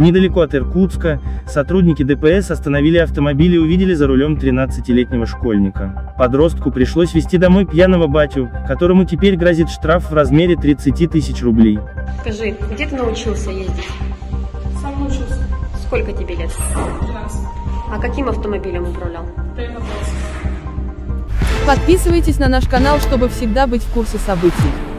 Недалеко от Иркутска, сотрудники ДПС остановили автомобиль и увидели за рулем 13-летнего школьника. Подростку пришлось везти домой пьяного батю, которому теперь грозит штраф в размере 30 тысяч рублей. Скажи, где ты научился ездить? Сам научился. Сколько тебе лет? 13. А каким автомобилем управлял? Подписывайтесь на наш канал, чтобы всегда быть в курсе событий.